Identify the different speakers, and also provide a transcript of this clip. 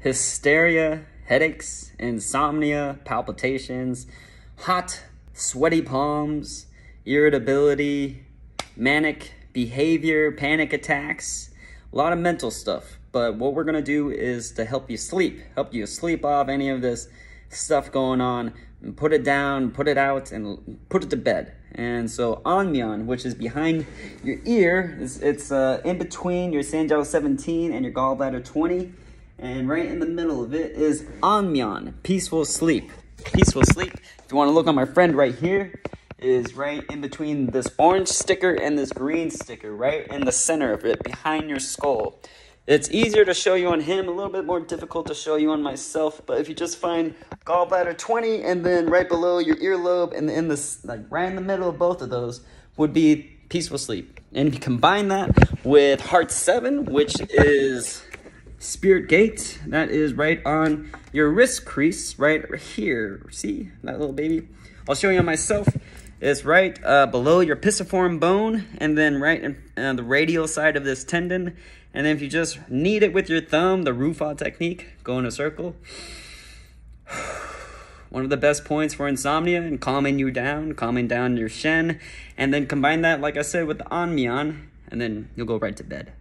Speaker 1: hysteria, headaches, insomnia, palpitations, hot, sweaty palms, irritability, manic behavior, panic attacks, a lot of mental stuff. But what we're gonna do is to help you sleep, help you sleep off any of this stuff going on, and put it down, put it out, and put it to bed. And so An Mian, which is behind your ear, is, it's uh, in between your Sanjiao 17 and your gallbladder 20. And right in the middle of it is An Mian, peaceful sleep. Peaceful sleep. If you want to look on my friend right here, is right in between this orange sticker and this green sticker, right in the center of it, behind your skull. It's easier to show you on him, a little bit more difficult to show you on myself, but if you just find gallbladder 20 and then right below your earlobe and in this, like right in the middle of both of those would be peaceful sleep. And if you combine that with heart 7, which is spirit gate, that is right on your wrist crease, right here. See that little baby? I'll show you on myself. It's right uh, below your pisiform bone and then right in uh, the radial side of this tendon. And then if you just knead it with your thumb, the Rufa technique, go in a circle. One of the best points for insomnia and calming you down, calming down your shen. And then combine that, like I said, with the An Mian, and then you'll go right to bed.